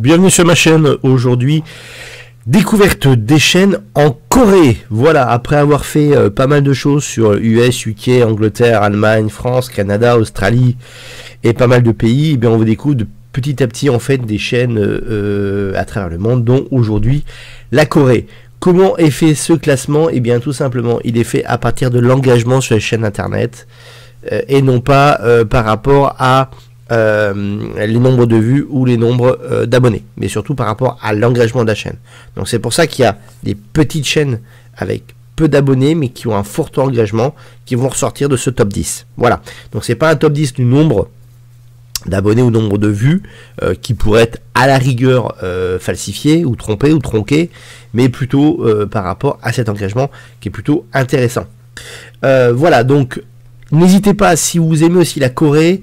Bienvenue sur ma chaîne aujourd'hui. Découverte des chaînes en Corée. Voilà, après avoir fait euh, pas mal de choses sur US, UK, Angleterre, Allemagne, France, Canada, Australie et pas mal de pays, eh bien on vous découvre petit à petit en fait des chaînes euh, à travers le monde, dont aujourd'hui la Corée. Comment est fait ce classement? Eh bien tout simplement, il est fait à partir de l'engagement sur les chaînes internet euh, et non pas par rapport à euh, les nombres de vues ou les nombres euh, d'abonnés, mais surtout par rapport à l'engagement de la chaîne. Donc c'est pour ça qu'il y a des petites chaînes avec peu d'abonnés mais qui ont un fort engagement qui vont ressortir de ce top 10. Voilà. Donc c'est pas un top 10 du nombre d'abonnés ou nombre de vues euh, qui pourrait être à la rigueur falsifié ou trompé ou tronqué, mais plutôt par rapport à cet engagement qui est plutôt intéressant. voilà, donc n'hésitez pas si vous aimez aussi la Corée,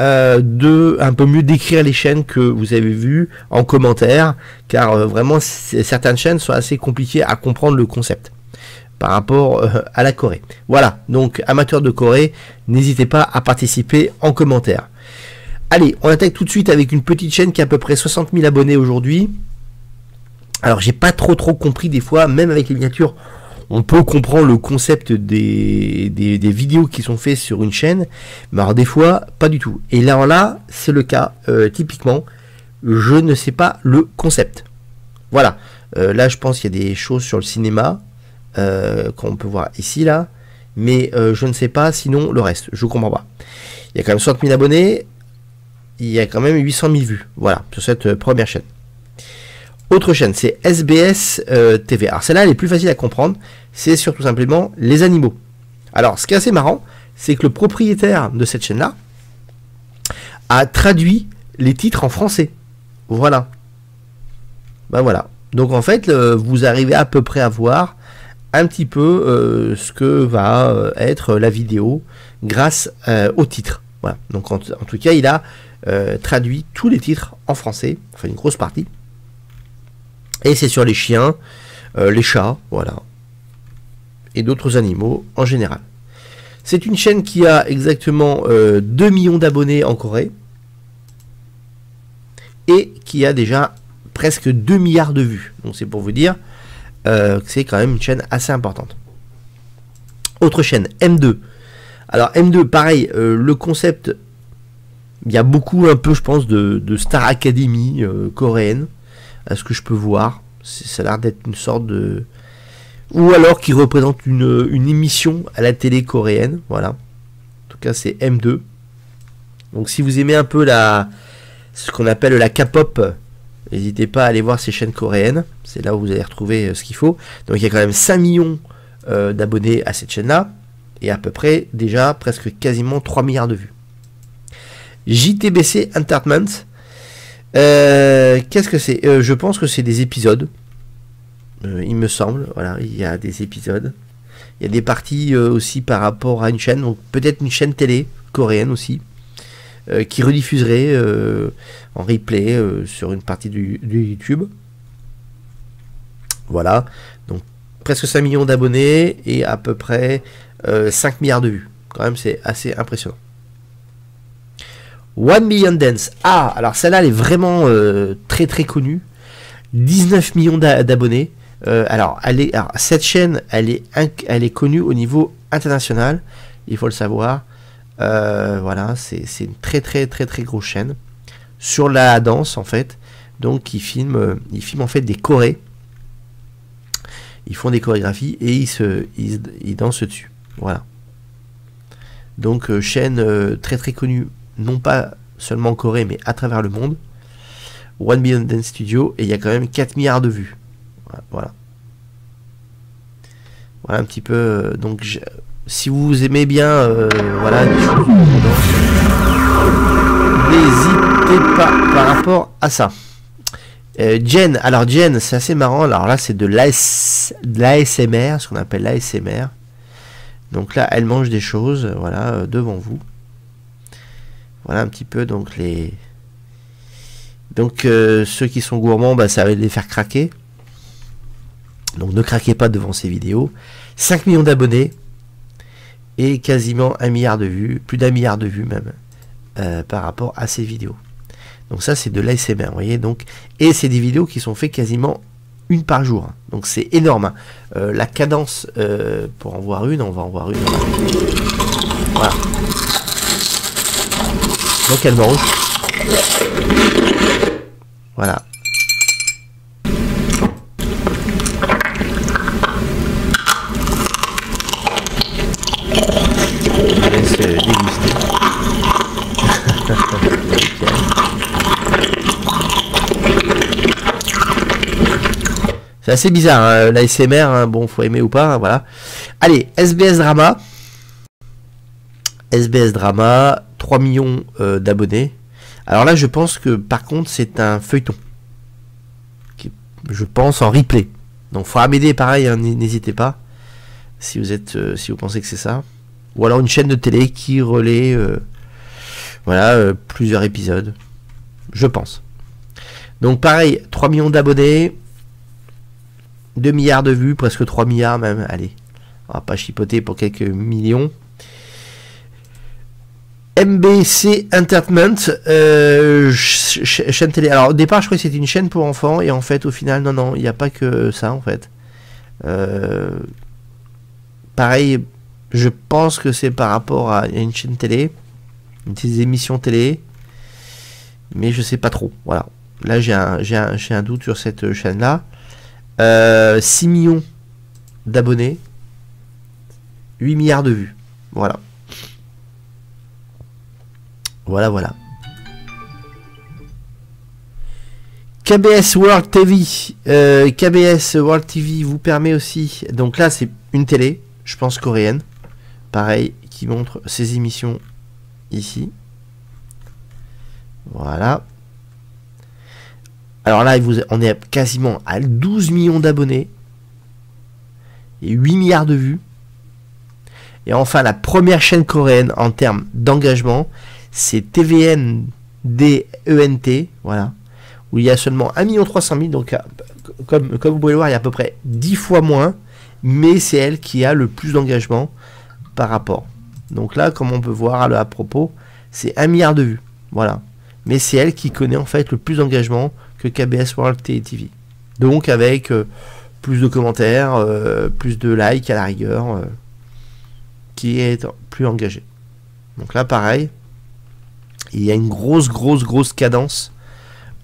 euh, de un peu mieux décrire les chaînes que vous avez vues en commentaire, car euh, vraiment certaines chaînes sont assez compliquées à comprendre le concept par rapport euh, à la Corée. Voilà, donc amateurs de Corée, n'hésitez pas à participer en commentaire. Allez, on attaque tout de suite avec une petite chaîne qui a à peu près 60 000 abonnés aujourd'hui. Alors j'ai pas trop trop compris des fois, même avec les miniatures, on peut comprendre le concept des, des, vidéos qui sont faites sur une chaîne, mais alors des fois, pas du tout. Et là, là c'est le cas, euh, typiquement, je ne sais pas le concept. Voilà. Euh, là, je pense qu'il y a des choses sur le cinéma euh, qu'on peut voir ici, là, mais je ne sais pas sinon le reste. Je ne comprends pas. Il y a quand même 60 000 abonnés, il y a quand même 800 000 vues, voilà, sur cette première chaîne. Autre chaîne, c'est SBS TV. Alors celle-là, elle est plus facile à comprendre c'est sur tout simplement les animaux. Alors, ce qui est assez marrant, c'est que le propriétaire de cette chaîne-là a traduit les titres en français. Voilà. Ben voilà. Donc en fait, vous arrivez à peu près à voir un petit peu euh, ce que va euh, être la vidéo grâce euh, au titre. Voilà. Donc en, tout cas, il a traduit tous les titres en français, enfin une grosse partie. Et c'est sur les chiens, les chats, voilà et d'autres animaux en général. C'est une chaîne qui a exactement 2 euh, millions d'abonnés en Corée et qui a déjà presque 2 milliards de vues. Donc c'est pour vous dire euh, que c'est quand même une chaîne assez importante. Autre chaîne, M2. Alors M2, pareil, euh, le concept, il y a beaucoup un peu, je pense, de, Star Academy coréenne, à ce que je peux voir. Ça a l'air d'être une sorte de, ou alors qui représente une, émission à la télé coréenne. Voilà. En tout cas, c'est M2. Donc, si vous aimez un peu la, ce qu'on appelle la K-pop, n'hésitez pas à aller voir ces chaînes coréennes. C'est là où vous allez retrouver euh, ce qu'il faut. Donc, il y a quand même 5 millions euh, d'abonnés à cette chaîne-là. Et à peu près, déjà, presque quasiment 3 milliards de vues. JTBC Entertainment. Euh, qu'est-ce que c'est? Je pense que c'est des épisodes. Euh, il me semble. Voilà, il y a des épisodes. Il y a des parties euh, aussi par rapport à une chaîne, donc peut-être une chaîne télé coréenne aussi, euh, qui rediffuserait en replay sur une partie du, YouTube. Voilà, donc presque 5 millions d'abonnés et à peu près 5 milliards de vues. Quand même, c'est assez impressionnant. One Million Dance. Ah, alors celle-là, elle est vraiment très très connue. 19 millions d'abonnés. Euh, alors, cette chaîne, elle est, elle est connue au niveau international, il faut le savoir. Euh, voilà, c'est une très très très très grosse chaîne sur la danse en fait. Donc, ils filment, euh, ils filment en fait des chorés. Ils font des chorégraphies et ils se, ils, dansent dessus. Voilà. Donc, chaîne très très connue, non pas seulement en Corée, mais à travers le monde. One Billion Dance Studio et il y a quand même 4 milliards de vues. Voilà. Voilà un petit peu. Euh, donc, si vous aimez bien, euh, voilà, n'hésitez pas par rapport à ça. Euh, Jen, alors Jen, c'est assez marrant. Alors là, c'est de l'ASMR, ce qu'on appelle l'ASMR. Donc là, elle mange des choses, voilà, devant vous. Voilà un petit peu donc les. Donc ceux qui sont gourmands, bah, ça va les faire craquer. Donc ne craquez pas devant ces vidéos. 5 millions d'abonnés et quasiment un milliard de vues, plus d'un milliard de vues même, euh, par rapport à ces vidéos. Donc ça c'est de l'ASMR, vous voyez. Donc et c'est des vidéos qui sont faites quasiment une par jour. Donc c'est énorme. Hein. Euh, la cadence euh, pour en voir une, on va en voir une. Voilà. Donc elle mange. Voilà. C'est assez bizarre, hein, la SMR, hein, bon, faut aimer ou pas, hein, voilà. Allez, SBS Drama. SBS Drama, 3 millions euh, d'abonnés. Alors là, je pense que par contre, c'est un feuilleton. je pense en replay. Donc, faudra m'aider pareil, n'hésitez pas. Si vous êtes, euh, si vous pensez que c'est ça. Ou alors une chaîne de télé qui relaie, euh, voilà, plusieurs épisodes. Je pense. Donc pareil, 3 millions d'abonnés. 2 milliards de vues, presque 3 milliards même. Allez, on va pas chipoter pour quelques millions. MBC Entertainment, euh, chaîne télé. Alors au départ, je croyais que c'était une chaîne pour enfants, et en fait, au final, non, non, il n'y a pas que ça en fait. Euh, pareil, je pense que c'est par rapport à une chaîne télé, des émissions télé, mais je sais pas trop. Voilà. Là, j'ai un, un, un, doute sur cette chaîne-là. 6 euh, millions d'abonnés, 8 milliards de vues. Voilà. Voilà, voilà. KBS World TV, euh, KBS World TV vous permet aussi, donc là c'est une télé, je pense coréenne, pareil, qui montre ses émissions ici. Voilà. Alors là, on est quasiment à 12 millions d'abonnés et 8 milliards de vues. Et enfin, la première chaîne coréenne en termes d'engagement, c'est TVN DENT, voilà, où il y a seulement 1 300 000. Donc, euh, comme, comme vous pouvez le voir, il y a à peu près 10 fois moins, mais c'est elle qui a le plus d'engagement par rapport. Donc là, comme on peut voir à propos, c'est 1 milliard de vues. Voilà. Mais c'est elle qui connaît en fait le plus d'engagement que KBS World TV. Donc avec euh, plus de commentaires, euh, plus de likes à la rigueur, euh, qui est plus engagé. Donc là pareil, il y a une grosse grosse grosse cadence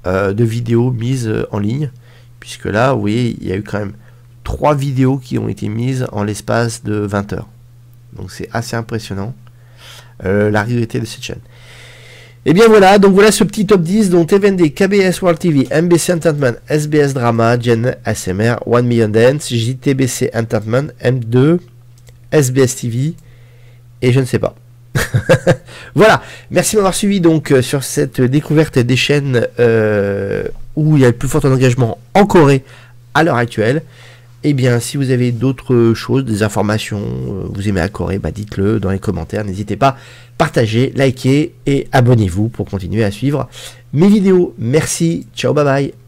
de vidéos mises en ligne, puisque là vous voyez il y a eu quand même trois vidéos qui ont été mises en l'espace de 20 heures. Donc c'est assez impressionnant la réalité de cette chaîne. Et eh bien voilà, donc voilà ce petit top 10 dont TVND, KBS World TV, MBC Entertainment, SBS Drama, Gen SMR, One Million Dance, JTBC Entertainment, M2, SBS TV, et je ne sais pas. voilà, merci de m'avoir suivi donc euh, sur cette découverte des chaînes euh, où il y a le plus fort engagement en Corée à l'heure actuelle. Et eh bien, si vous avez d'autres choses, des informations, euh, vous aimez la Corée, bah dites-le dans les commentaires. N'hésitez pas, partagez, likez et abonnez-vous pour continuer à suivre mes vidéos. Merci, ciao, bye bye.